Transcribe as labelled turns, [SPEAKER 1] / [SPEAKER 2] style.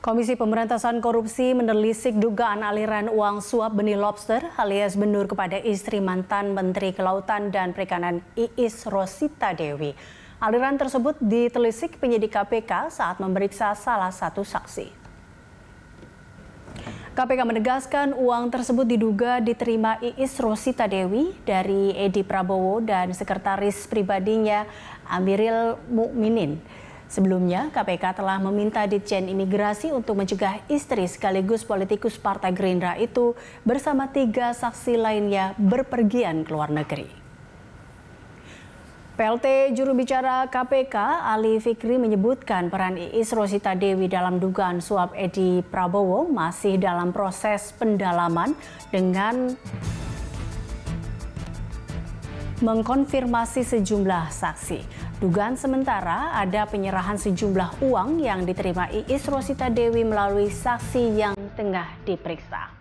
[SPEAKER 1] Komisi Pemberantasan Korupsi menelisik dugaan aliran uang suap benih lobster alias benur kepada istri mantan Menteri Kelautan dan Perikanan Iis Rosita Dewi. Aliran tersebut ditelisik penyidik KPK saat memeriksa salah satu saksi. KPK menegaskan uang tersebut diduga diterima Iis Rosita Dewi dari Edi Prabowo dan sekretaris pribadinya Amiril Mukminin. Sebelumnya, KPK telah meminta Ditjen Imigrasi untuk mencegah istri sekaligus politikus Partai Gerindra itu bersama tiga saksi lainnya berpergian ke luar negeri. PLT juru bicara KPK Ali Fikri menyebutkan peran Iis Rosita Dewi dalam dugaan suap Edi Prabowo masih dalam proses pendalaman dengan mengkonfirmasi sejumlah saksi. Dugaan sementara ada penyerahan sejumlah uang yang diterima Iis Rosita Dewi melalui saksi yang tengah diperiksa.